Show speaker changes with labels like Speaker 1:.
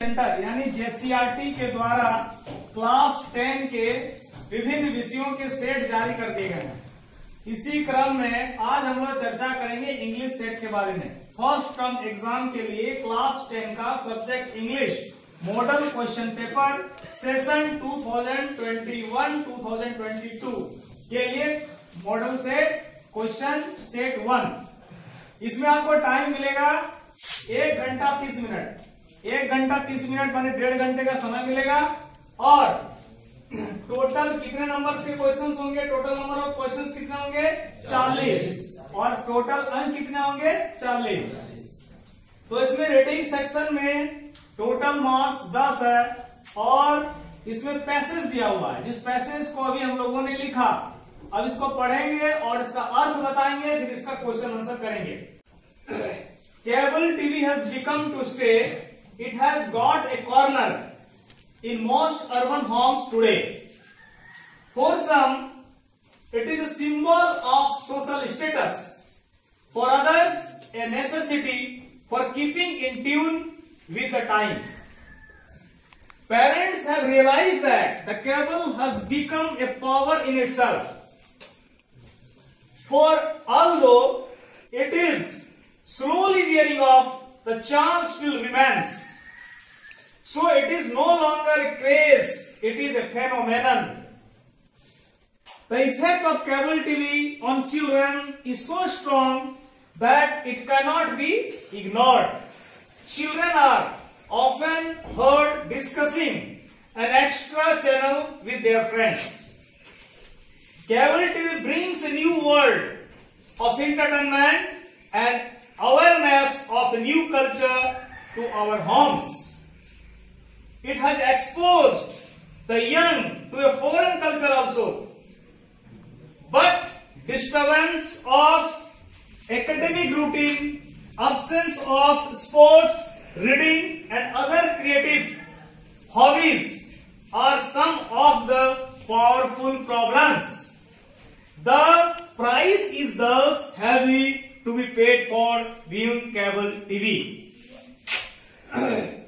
Speaker 1: Centre, यानी JCERT के द्वारा क्लास टेन के विभिन्न विषयों के सेट जारी कर दिए गए हैं। इसी क्रम में आज हम लोग चर्चा करेंगे इंग्लिश सेट के बारे में। फ़र्स्ट टर्म एग्ज़ाम के लिए क्लास टेन का subject English model question paper session 2021-2022 के लिए model set question set one इसमें आपको टाइम मिलेगा एक घंटा तीस मिनट। एक घंटा, तीस मिनट माने डेढ़ घंटे का समय मिलेगा। और टोटल कितने नंबर के क्वेश्चंस होंगे? टोटल नंबर ऑफ़ क्वेश्चंस कितने होंगे? चालीस। और टोटल अंक कितने होंगे? चालीस। तो इसमें रीडिंग सेक्शन में टोटल मार्क्स दस है और इसमें पैसेज दिया हुआ है। जिस पैसेज को अभी हम लोगों ने लिखा, अब इसको पढ़ेंगे और इसका अर्थ बताएँगे, फिर इसका क्वेश्चन आंसर करेंगे। Cable TV has become to stay it has got a corner in most urban homes today. For some, it is a symbol of social status. For others, a necessity for keeping in tune with the times. Parents have realized that the cable has become a power in itself. For although it is slowly wearing off, the charm still remains. So it is no longer a craze, it is a phenomenon. The effect of cable TV on children is so strong that it cannot be ignored. Children are often heard discussing an extra channel with their friends. Cable TV brings a new world of entertainment and awareness of a new culture to our homes. It has exposed the young to a foreign culture also. But disturbance of academic routine, absence of sports, reading and other creative hobbies are some of the powerful problems. The price is thus heavy to be paid for viewing cable TV.